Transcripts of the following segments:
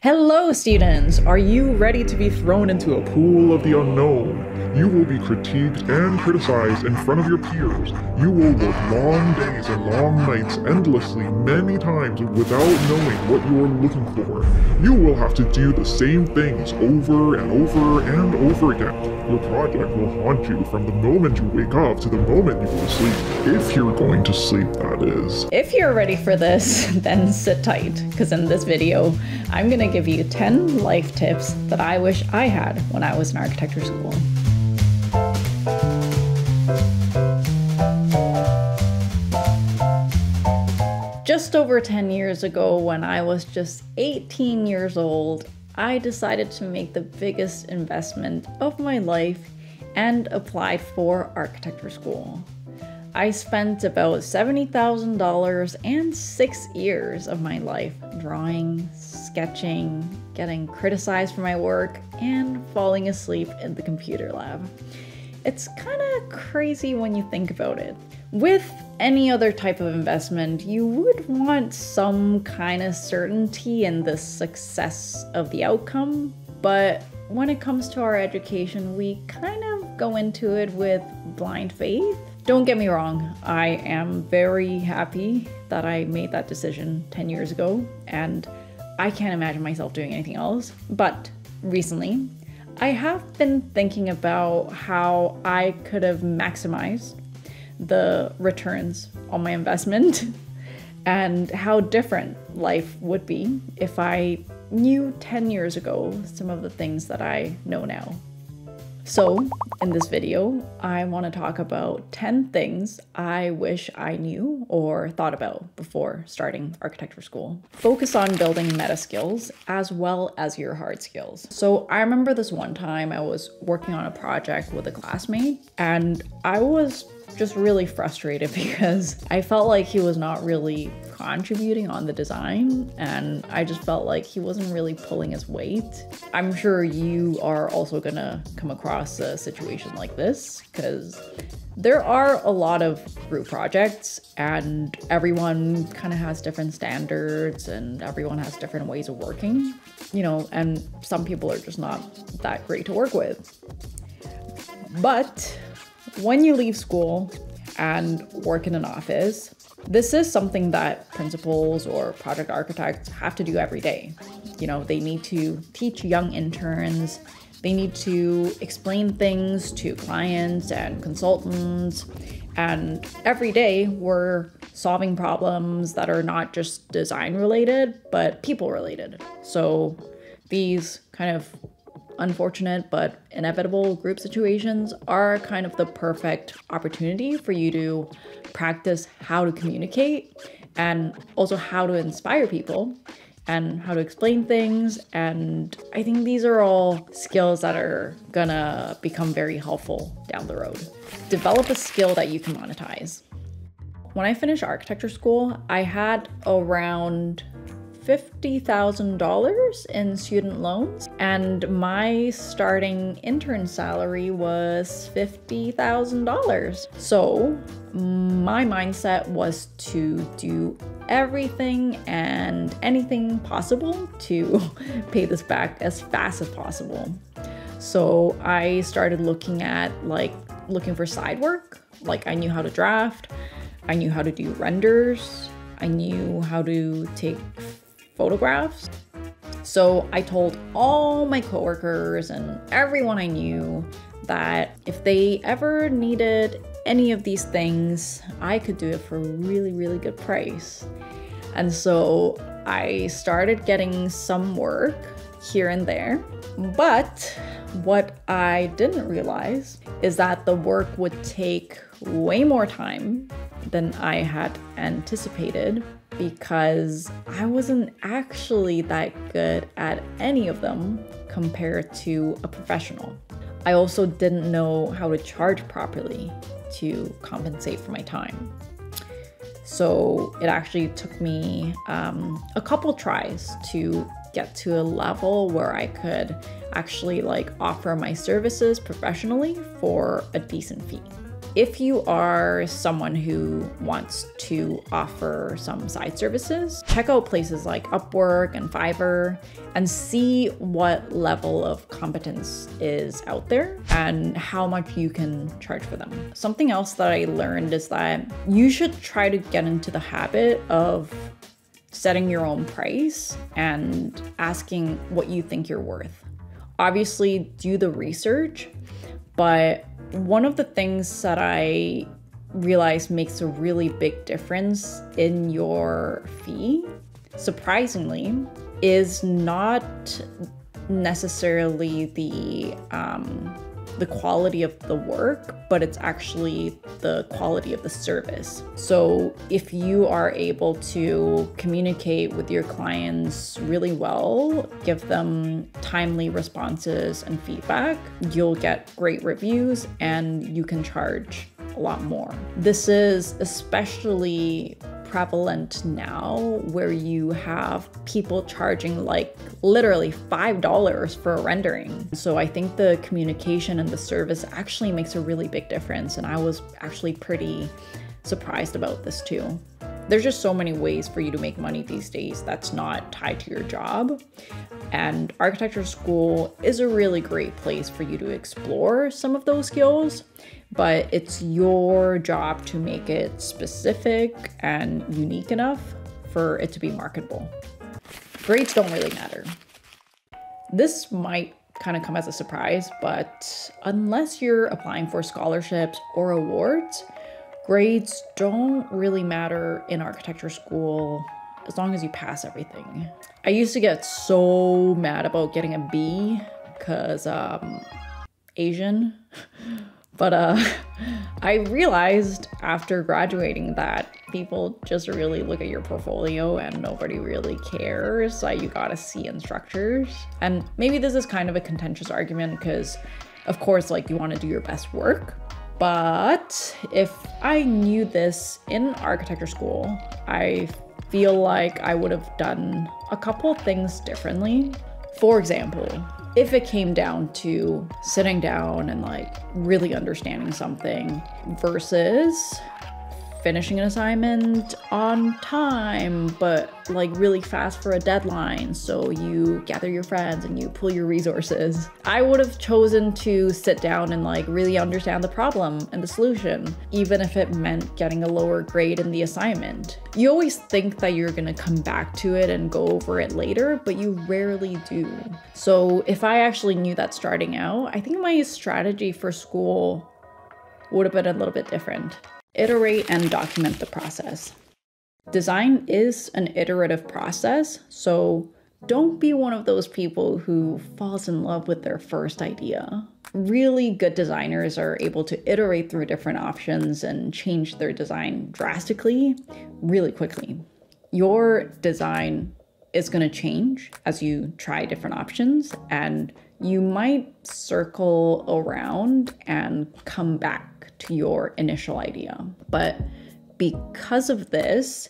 Hello, students! Are you ready to be thrown into a pool of the unknown? You will be critiqued and criticized in front of your peers. You will work long days and long nights endlessly many times without knowing what you're looking for. You will have to do the same things over and over and over again. Your project will haunt you from the moment you wake up to the moment you go to sleep. If you're going to sleep, that is. If you're ready for this, then sit tight, because in this video, I'm gonna give you 10 life tips that I wish I had when I was in architecture school. Just over 10 years ago, when I was just 18 years old, I decided to make the biggest investment of my life and applied for architecture school. I spent about $70,000 and six years of my life drawing, sketching, getting criticized for my work, and falling asleep in the computer lab. It's kind of crazy when you think about it. With any other type of investment, you would want some kind of certainty in the success of the outcome, but when it comes to our education, we kind of go into it with blind faith. Don't get me wrong, I am very happy that I made that decision 10 years ago, and I can't imagine myself doing anything else. But recently, I have been thinking about how I could have maximized the returns on my investment and how different life would be if I knew 10 years ago some of the things that I know now. So, in this video, I want to talk about 10 things I wish I knew or thought about before starting architecture school. Focus on building meta skills as well as your hard skills. So, I remember this one time I was working on a project with a classmate and I was just really frustrated because I felt like he was not really contributing on the design and I just felt like he wasn't really pulling his weight. I'm sure you are also gonna come across a situation like this because there are a lot of group projects and everyone kind of has different standards and everyone has different ways of working, you know, and some people are just not that great to work with. But when you leave school and work in an office, this is something that principals or project architects have to do every day. You know, they need to teach young interns, they need to explain things to clients and consultants. And every day we're solving problems that are not just design related, but people related. So these kind of unfortunate but inevitable group situations are kind of the perfect opportunity for you to practice how to communicate and also how to inspire people and how to explain things. And I think these are all skills that are gonna become very helpful down the road. Develop a skill that you can monetize. When I finished architecture school, I had around $50,000 in student loans, and my starting intern salary was $50,000. So, my mindset was to do everything and anything possible to pay this back as fast as possible. So, I started looking at like looking for side work. Like, I knew how to draft, I knew how to do renders, I knew how to take photographs. So I told all my coworkers and everyone I knew that if they ever needed any of these things, I could do it for a really, really good price. And so I started getting some work here and there. But what I didn't realize is that the work would take way more time than I had anticipated because I wasn't actually that good at any of them compared to a professional. I also didn't know how to charge properly to compensate for my time. So it actually took me um, a couple tries to get to a level where I could actually like offer my services professionally for a decent fee. If you are someone who wants to offer some side services, check out places like Upwork and Fiverr and see what level of competence is out there and how much you can charge for them. Something else that I learned is that you should try to get into the habit of setting your own price and asking what you think you're worth. Obviously, do the research, but one of the things that I realize makes a really big difference in your fee, surprisingly, is not necessarily the um, the quality of the work, but it's actually the quality of the service. So if you are able to communicate with your clients really well, give them timely responses and feedback, you'll get great reviews and you can charge a lot more. This is especially prevalent now where you have people charging like literally $5 for a rendering. So I think the communication and the service actually makes a really big difference. And I was actually pretty surprised about this too. There's just so many ways for you to make money these days that's not tied to your job. And architecture school is a really great place for you to explore some of those skills but it's your job to make it specific and unique enough for it to be marketable. Grades don't really matter. This might kind of come as a surprise, but unless you're applying for scholarships or awards, grades don't really matter in architecture school as long as you pass everything. I used to get so mad about getting a B because um, Asian. But uh, I realized after graduating that people just really look at your portfolio and nobody really cares that you got a C in structures. And maybe this is kind of a contentious argument because, of course, like you want to do your best work. But if I knew this in architecture school, I feel like I would have done a couple things differently. For example, if it came down to sitting down and like really understanding something versus finishing an assignment on time, but like really fast for a deadline. So you gather your friends and you pull your resources. I would have chosen to sit down and like really understand the problem and the solution, even if it meant getting a lower grade in the assignment. You always think that you're gonna come back to it and go over it later, but you rarely do. So if I actually knew that starting out, I think my strategy for school would have been a little bit different iterate and document the process. Design is an iterative process, so don't be one of those people who falls in love with their first idea. Really good designers are able to iterate through different options and change their design drastically really quickly. Your design is going to change as you try different options, and you might circle around and come back to your initial idea. But because of this,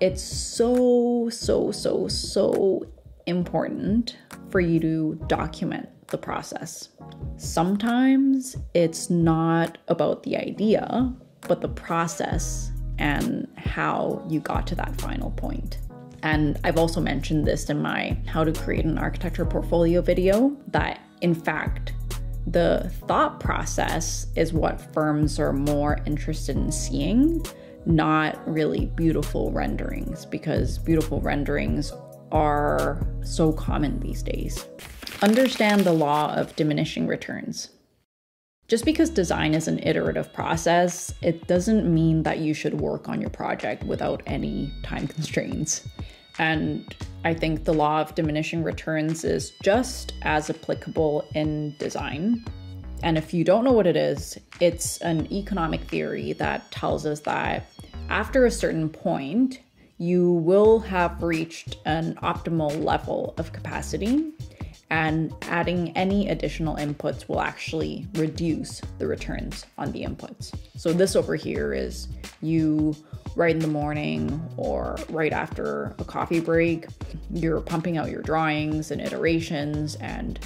it's so, so, so, so important for you to document the process. Sometimes it's not about the idea, but the process and how you got to that final point. And I've also mentioned this in my How to Create an Architecture Portfolio video that, in fact, the thought process is what firms are more interested in seeing, not really beautiful renderings, because beautiful renderings are so common these days. Understand the law of diminishing returns. Just because design is an iterative process, it doesn't mean that you should work on your project without any time constraints. And I think the law of diminishing returns is just as applicable in design. And if you don't know what it is, it's an economic theory that tells us that after a certain point, you will have reached an optimal level of capacity, and adding any additional inputs will actually reduce the returns on the inputs. So, this over here is you right in the morning or right after a coffee break. You're pumping out your drawings and iterations and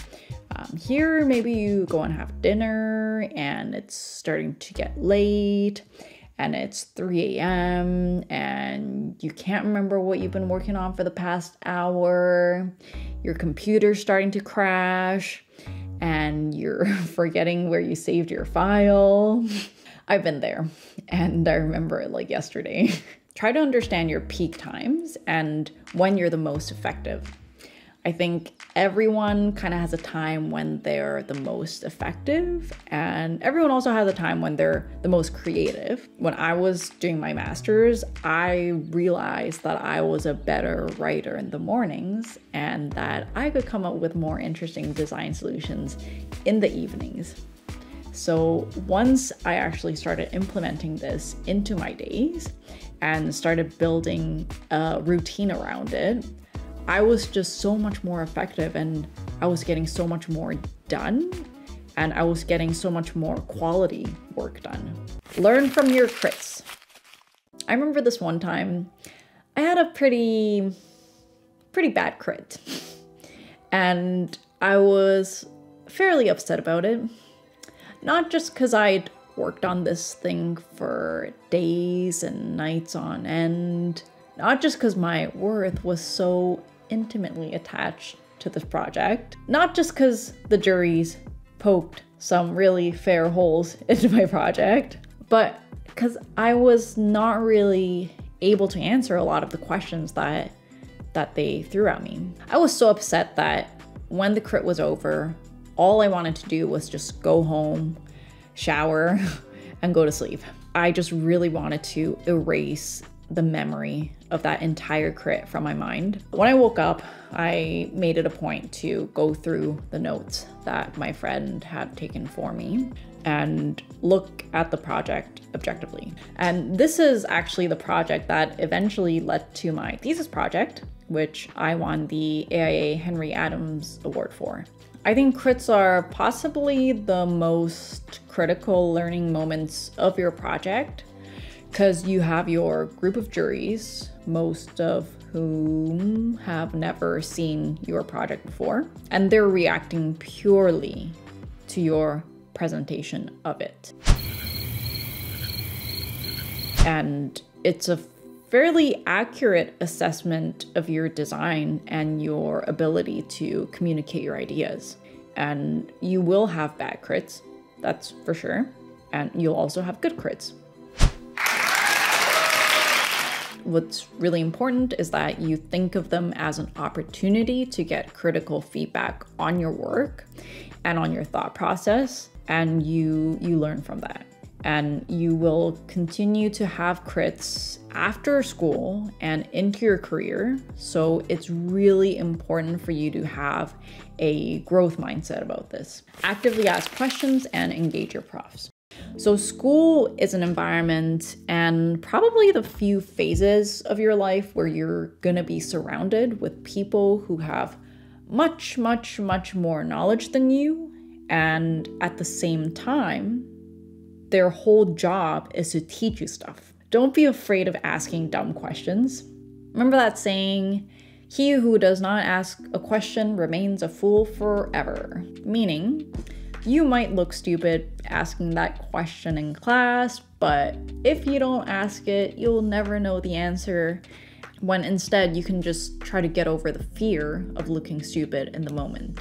Um, here, maybe you go and have dinner and it's starting to get late and it's 3 a.m. and you can't remember what you've been working on for the past hour. Your computer's starting to crash and you're forgetting where you saved your file. I've been there and I remember it like yesterday. Try to understand your peak times and when you're the most effective. I think everyone kind of has a time when they're the most effective, and everyone also has a time when they're the most creative. When I was doing my master's, I realized that I was a better writer in the mornings and that I could come up with more interesting design solutions in the evenings. So once I actually started implementing this into my days and started building a routine around it, I was just so much more effective and I was getting so much more done and I was getting so much more quality work done. Learn from your crits. I remember this one time I had a pretty pretty bad crit. And I was fairly upset about it. Not just cuz I'd worked on this thing for days and nights on end, not just cuz my worth was so intimately attached to this project. Not just because the juries poked some really fair holes into my project, but because I was not really able to answer a lot of the questions that that they threw at me. I was so upset that when the crit was over, all I wanted to do was just go home, shower, and go to sleep. I just really wanted to erase the memory of that entire crit from my mind. When I woke up, I made it a point to go through the notes that my friend had taken for me and look at the project objectively. And this is actually the project that eventually led to my thesis project, which I won the AIA Henry Adams Award for. I think crits are possibly the most critical learning moments of your project because you have your group of juries, most of whom have never seen your project before, and they're reacting purely to your presentation of it. And it's a fairly accurate assessment of your design and your ability to communicate your ideas. And you will have bad crits, that's for sure. And you'll also have good crits what's really important is that you think of them as an opportunity to get critical feedback on your work and on your thought process and you you learn from that and you will continue to have crits after school and into your career. So it's really important for you to have a growth mindset about this. Actively ask questions and engage your profs. So, school is an environment and probably the few phases of your life where you're gonna be surrounded with people who have much, much, much more knowledge than you. And at the same time, their whole job is to teach you stuff. Don't be afraid of asking dumb questions. Remember that saying, he who does not ask a question remains a fool forever. Meaning, you might look stupid asking that question in class, but if you don't ask it, you'll never know the answer. When instead, you can just try to get over the fear of looking stupid in the moment.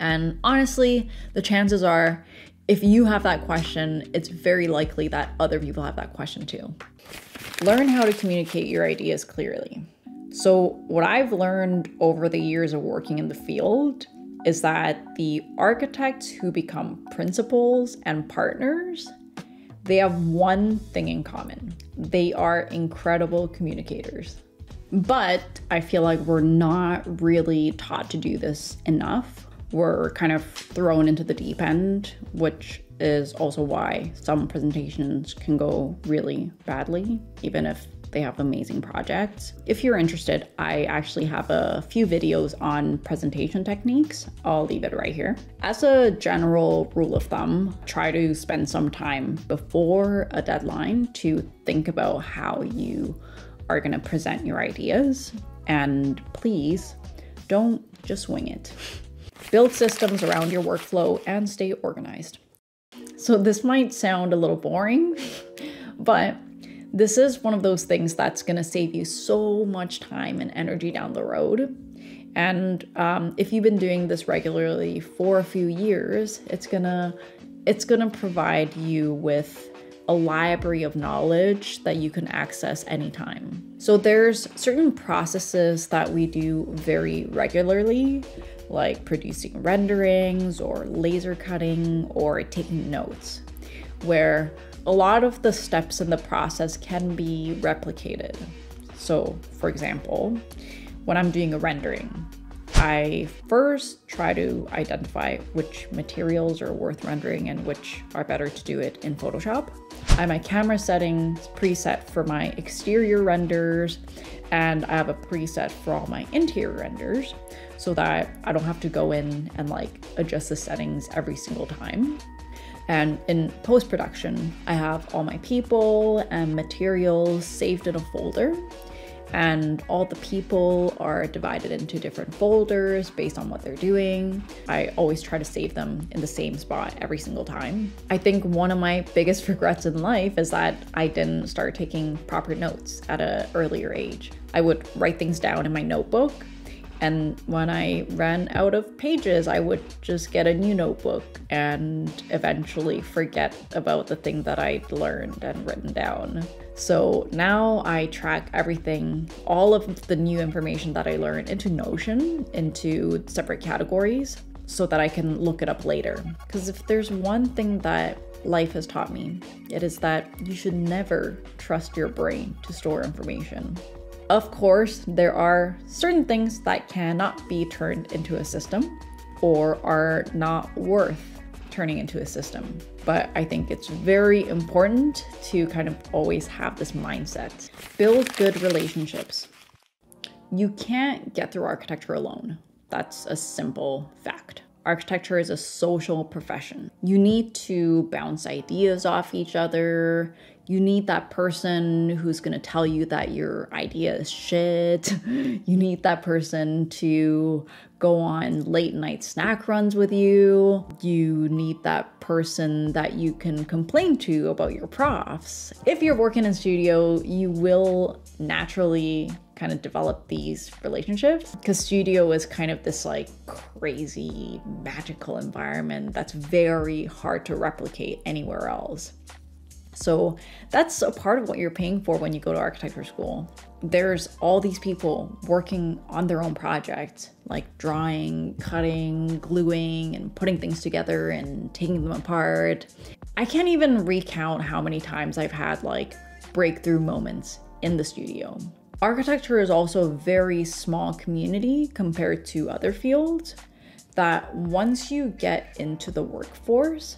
And honestly, the chances are if you have that question, it's very likely that other people have that question too. Learn how to communicate your ideas clearly. So, what I've learned over the years of working in the field is that the architects who become principals and partners they have one thing in common they are incredible communicators but i feel like we're not really taught to do this enough we're kind of thrown into the deep end which is also why some presentations can go really badly even if they have amazing projects. If you're interested, I actually have a few videos on presentation techniques. I'll leave it right here. As a general rule of thumb, try to spend some time before a deadline to think about how you are going to present your ideas. And please don't just wing it. build systems around your workflow, and stay organized. So, this might sound a little boring, but this is one of those things that's going to save you so much time and energy down the road. And um, if you've been doing this regularly for a few years, it's gonna it's gonna provide you with a library of knowledge that you can access anytime. So there's certain processes that we do very regularly, like producing renderings or laser cutting or taking notes, where a lot of the steps in the process can be replicated. So, for example, when I'm doing a rendering, I first try to identify which materials are worth rendering and which are better to do it in Photoshop. I have my camera settings preset for my exterior renders, and I have a preset for all my interior renders so that I don't have to go in and like adjust the settings every single time. And in post production, I have all my people and materials saved in a folder and all the people are divided into different folders based on what they're doing. I always try to save them in the same spot every single time. I think one of my biggest regrets in life is that I didn't start taking proper notes at an earlier age. I would write things down in my notebook and when I ran out of pages, I would just get a new notebook and eventually forget about the thing that I'd learned and written down. So now I track everything, all of the new information that I learned into Notion, into separate categories, so that I can look it up later. Because if there's one thing that life has taught me, it is that you should never trust your brain to store information. Of course, there are certain things that cannot be turned into a system or are not worth turning into a system. But I think it's very important to kind of always have this mindset. Build good relationships. You can't get through architecture alone. That's a simple fact. Architecture is a social profession. You need to bounce ideas off each other you need that person who's going to tell you that your idea is shit. You need that person to go on late night snack runs with you. You need that person that you can complain to about your profs. If you're working in studio, you will naturally kind of develop these relationships because studio is kind of this like crazy magical environment that's very hard to replicate anywhere else. So that's a part of what you're paying for when you go to architecture school. There's all these people working on their own projects, like drawing, cutting, gluing, and putting things together and taking them apart. I can't even recount how many times I've had like breakthrough moments in the studio. Architecture is also a very small community compared to other fields that once you get into the workforce,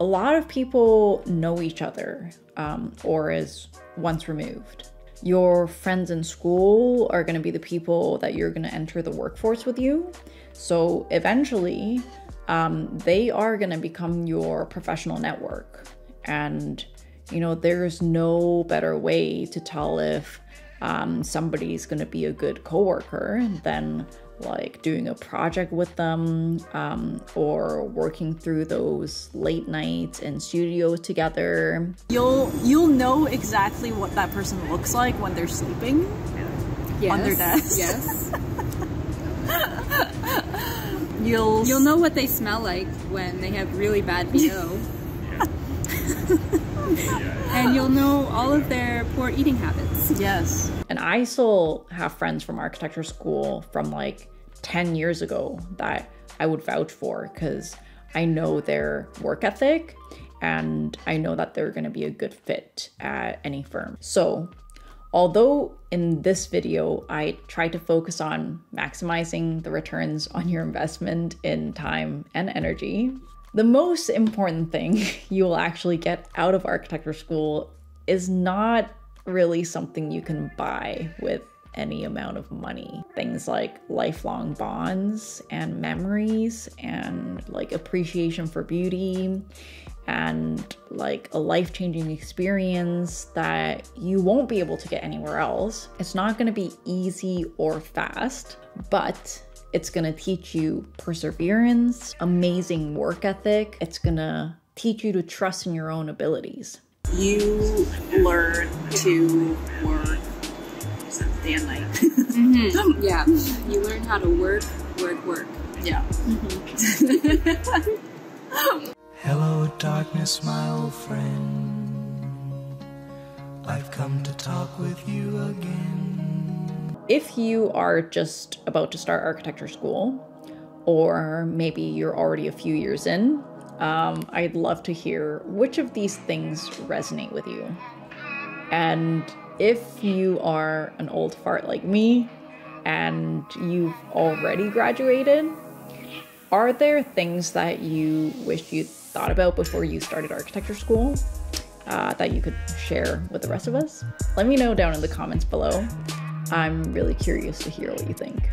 a lot of people know each other um, or is once removed. Your friends in school are going to be the people that you're going to enter the workforce with you. So eventually, um, they are going to become your professional network. And, you know, there's no better way to tell if um, somebody's going to be a good coworker than like doing a project with them um, or working through those late nights in studios together. You'll you'll know exactly what that person looks like when they're sleeping yes. on their desk. Yes. you'll you'll know what they smell like when they have really bad BO. and you'll know all of their poor eating habits. Yes. And I still have friends from architecture school from like 10 years ago that I would vouch for because I know their work ethic and I know that they're going to be a good fit at any firm. So, although in this video I try to focus on maximizing the returns on your investment in time and energy, the most important thing you will actually get out of architecture school is not really something you can buy with any amount of money. Things like lifelong bonds and memories and like appreciation for beauty and like a life changing experience that you won't be able to get anywhere else. It's not going to be easy or fast, but It's gonna teach you perseverance, amazing work ethic. It's gonna teach you to trust in your own abilities. You learn to work day and night. Mm-hmm. Yeah. You learn how to work, work, work. yeah. Mm-hmm. Hello, darkness, my old friend. I've come to talk with you again. If you are just about to start architecture school, or maybe you're already a few years in, um, I'd love to hear which of these things resonate with you. And if you are an old fart like me and you've already graduated, are there things that you wish you thought about before you started architecture school uh, that you could share with the rest of us? Let me know down in the comments below. I'm really curious to hear what you think.